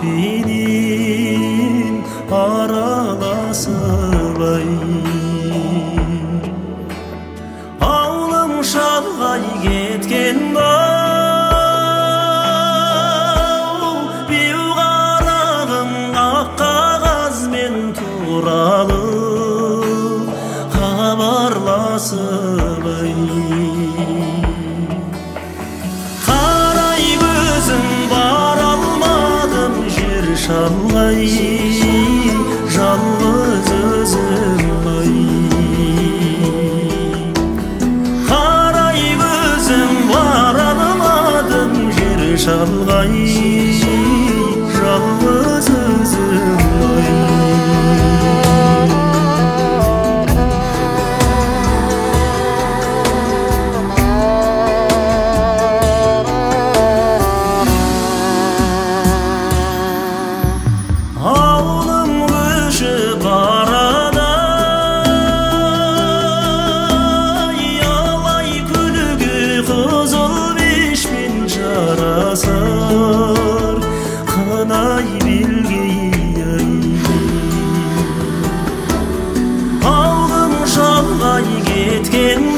белден асқан бұлтпенен араласып ай ауылым шалғай кеткен ау беу қарағым ақ қағазмен туралы хабарласып жалғыз өзім ай қарай көзім бара алмадым жер шалғай жалғыз ауылым шалғай кеткен